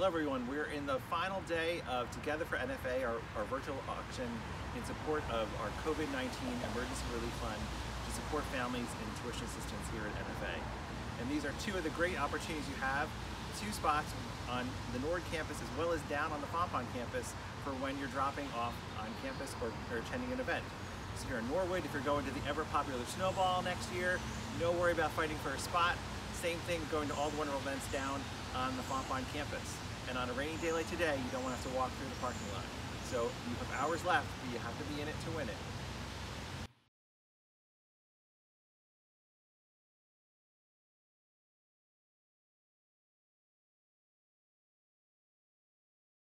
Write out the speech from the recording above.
Hello everyone, we're in the final day of Together for NFA, our, our virtual auction in support of our COVID-19 Emergency Relief Fund to support families in tuition assistance here at NFA. And these are two of the great opportunities you have, two spots on the Norwood campus as well as down on the Fontbonne campus for when you're dropping off on campus or, or attending an event. So if you're in Norwood, if you're going to the ever popular Snowball next year, no worry about fighting for a spot. Same thing going to all the wonderful events down on the Fontbonne campus. And on a rainy day like today, you don't want to have to walk through the parking lot. So you have hours left, but you have to be in it to win it.